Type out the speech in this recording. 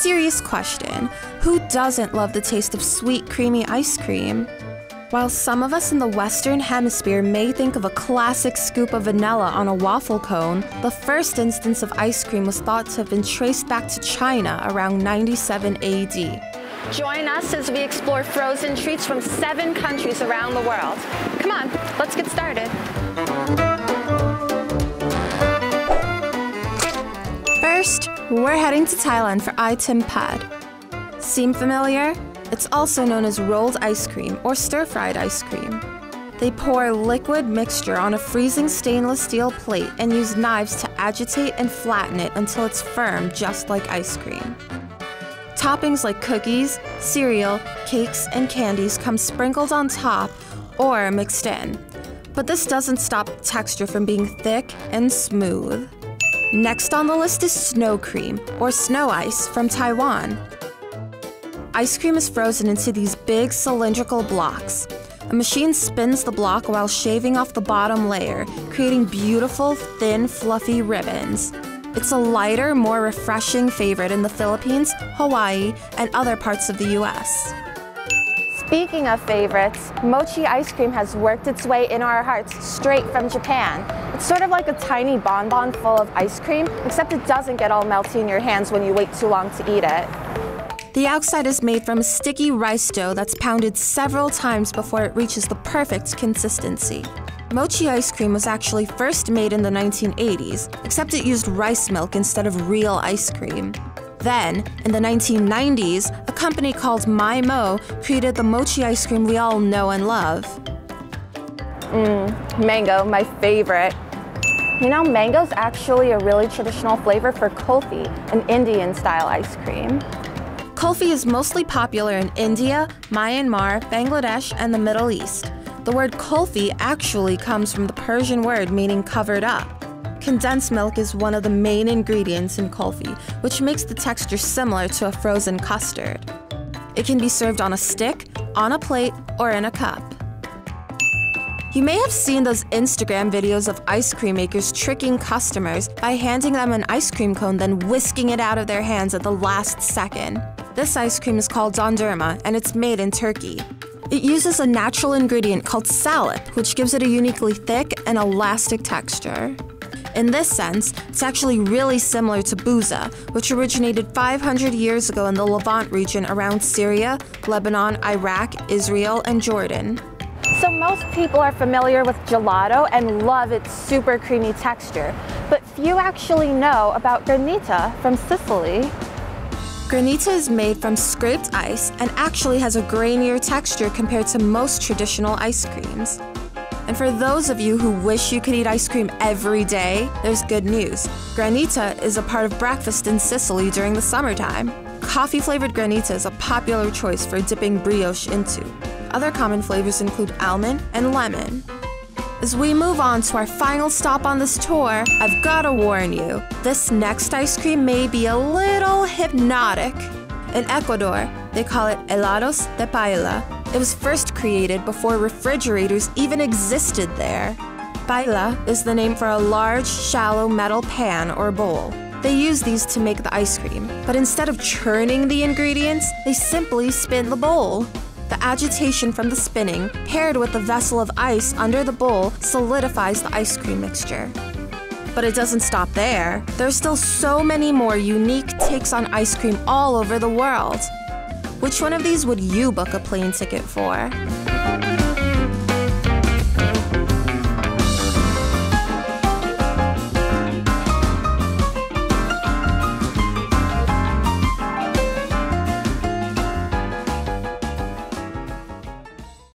Serious question who doesn't love the taste of sweet, creamy ice cream? While some of us in the Western Hemisphere may think of a classic scoop of vanilla on a waffle cone, the first instance of ice cream was thought to have been traced back to China around 97 AD. Join us as we explore frozen treats from seven countries around the world. Come on, let's get started. First, we're heading to Thailand for itim pad. Seem familiar? It's also known as rolled ice cream or stir-fried ice cream. They pour a liquid mixture on a freezing stainless steel plate and use knives to agitate and flatten it until it's firm just like ice cream. Toppings like cookies, cereal, cakes, and candies come sprinkled on top or mixed in. But this doesn't stop the texture from being thick and smooth. Next on the list is snow cream, or snow ice, from Taiwan. Ice cream is frozen into these big cylindrical blocks. A machine spins the block while shaving off the bottom layer, creating beautiful, thin, fluffy ribbons. It's a lighter, more refreshing favorite in the Philippines, Hawaii, and other parts of the US. Speaking of favorites, mochi ice cream has worked its way in our hearts straight from Japan. It's sort of like a tiny bonbon full of ice cream, except it doesn't get all melty in your hands when you wait too long to eat it. The outside is made from sticky rice dough that's pounded several times before it reaches the perfect consistency. Mochi ice cream was actually first made in the 1980s, except it used rice milk instead of real ice cream. Then, in the 1990s, a company called MyMo created the mochi ice cream we all know and love. Mmm, mango, my favorite. You know, mango is actually a really traditional flavor for kulfi, an Indian style ice cream. Kulfi is mostly popular in India, Myanmar, Bangladesh, and the Middle East. The word kulfi actually comes from the Persian word meaning covered up. Condensed milk is one of the main ingredients in kulfi, which makes the texture similar to a frozen custard. It can be served on a stick, on a plate, or in a cup. You may have seen those Instagram videos of ice cream makers tricking customers by handing them an ice cream cone then whisking it out of their hands at the last second. This ice cream is called dondurma and it's made in Turkey. It uses a natural ingredient called salep, which gives it a uniquely thick and elastic texture. In this sense, it's actually really similar to buza, which originated 500 years ago in the Levant region around Syria, Lebanon, Iraq, Israel, and Jordan. So most people are familiar with gelato and love its super creamy texture, but few actually know about granita from Sicily. Granita is made from scraped ice and actually has a grainier texture compared to most traditional ice creams. And for those of you who wish you could eat ice cream every day, there's good news. Granita is a part of breakfast in Sicily during the summertime. Coffee flavored granita is a popular choice for dipping brioche into. Other common flavors include almond and lemon. As we move on to our final stop on this tour, I've gotta warn you, this next ice cream may be a little hypnotic. In Ecuador, they call it helados de paila. It was first created before refrigerators even existed there. Paila is the name for a large, shallow metal pan or bowl. They use these to make the ice cream, but instead of churning the ingredients, they simply spin the bowl. The agitation from the spinning, paired with the vessel of ice under the bowl, solidifies the ice cream mixture. But it doesn't stop there. There's still so many more unique takes on ice cream all over the world. Which one of these would you book a plane ticket for?